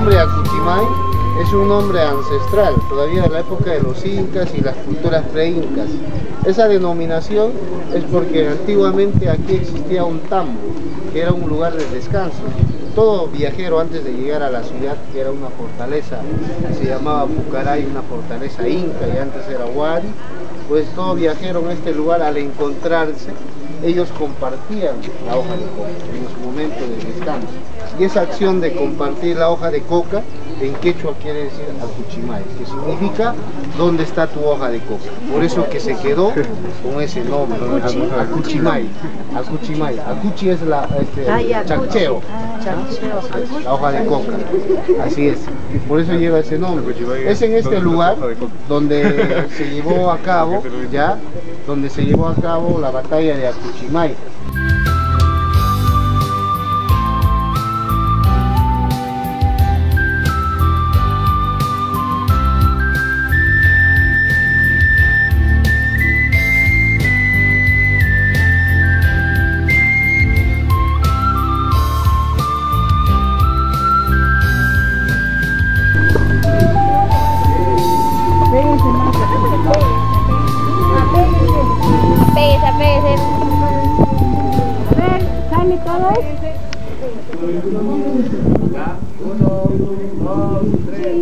nombre Acuchimay es un nombre ancestral, todavía de la época de los incas y las culturas pre-incas. Esa denominación es porque antiguamente aquí existía un tambo, que era un lugar de descanso. Todo viajero antes de llegar a la ciudad, que era una fortaleza, se llamaba Pucaray, una fortaleza inca y antes era Huari, pues todo viajero en este lugar al encontrarse ellos compartían la hoja de coca en su momento de descanso. Y esa acción de compartir la hoja de coca en quechua quiere decir acuchimay, que significa dónde está tu hoja de coca. Por eso que se quedó con ese nombre, acuchimay. Acuchimay. Acuchi es la este, Ah, chancheo, la hoja de coca. Así es. Por eso lleva ese nombre. Es en este lugar donde se llevó a cabo, ya, donde se llevó a cabo la batalla de Acuchimay. Todos. Uno, dos, tres.